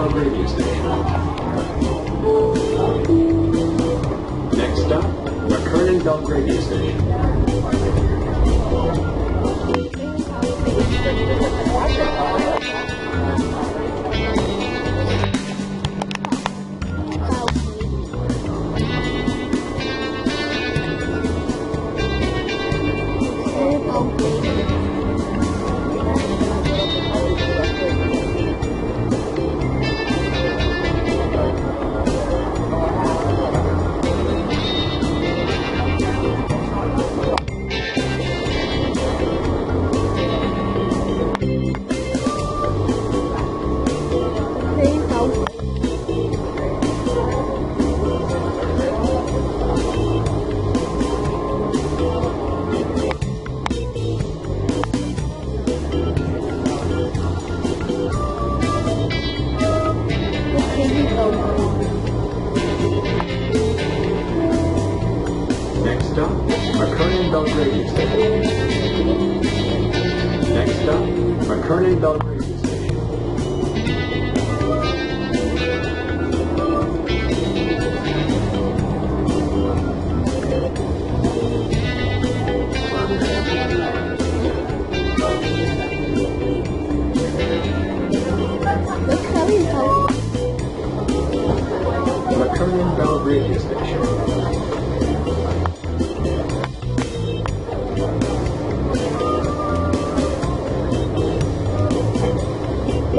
Town radio station. Next stop, McKernan Belgravia station. complete. Next stop, McKernan Belgravia Station. Next stop, McKernan Belgravia Station. McKernan Belgravia Station.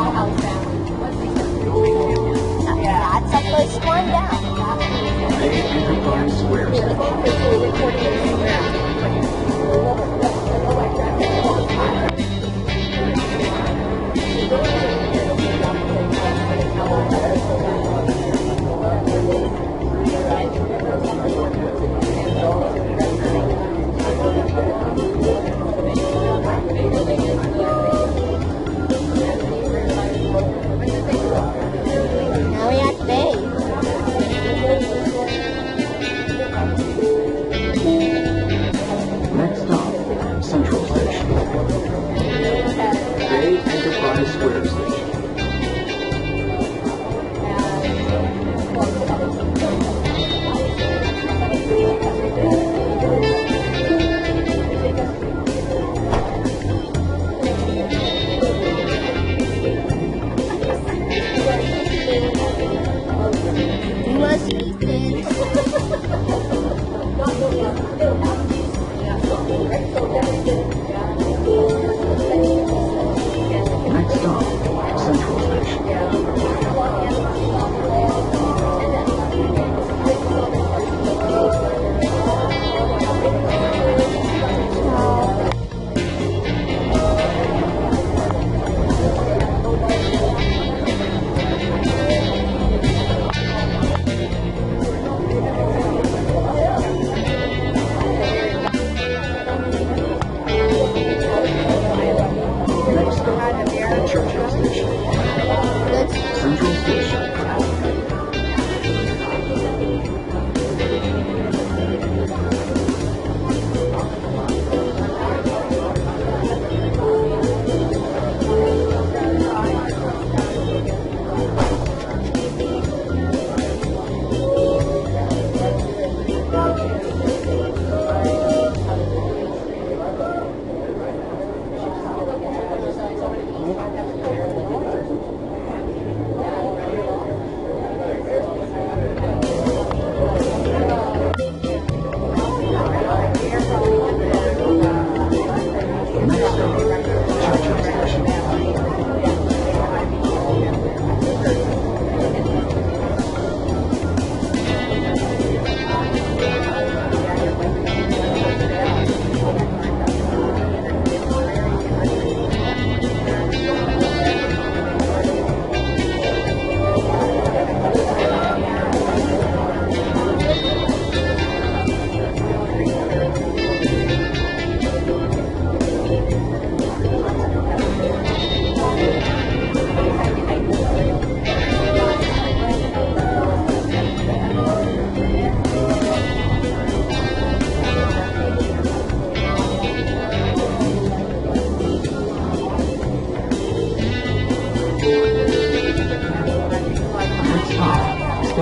That's the first one down. run down. squares. して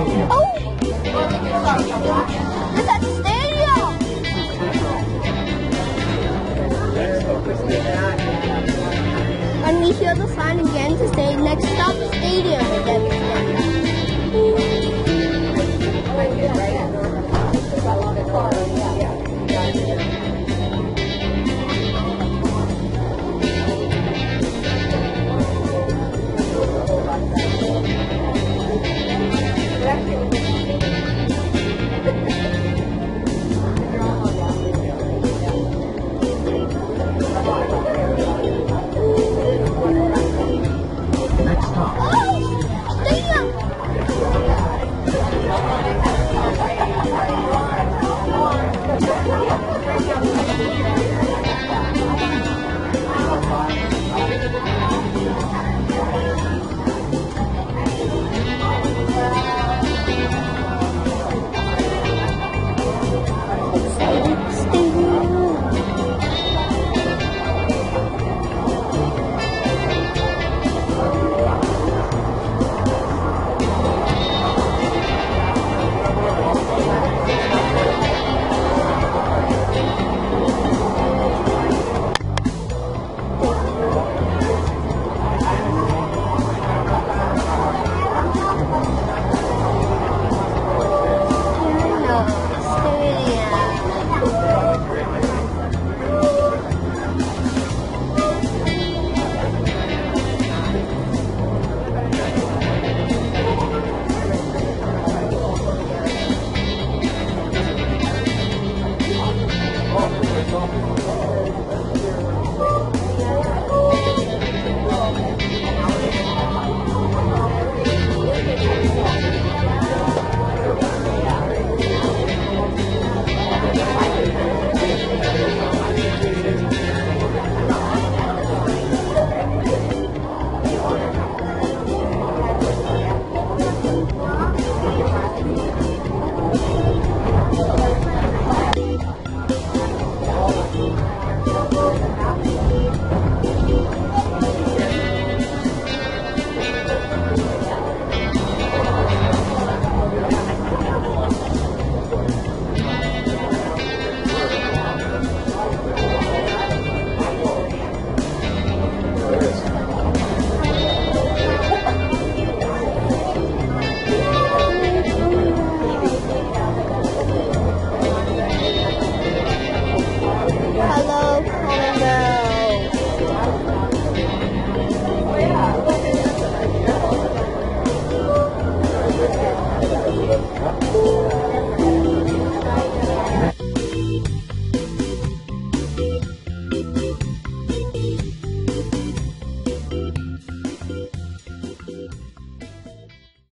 Oh! And we hear the sign again to say next stop stadium again.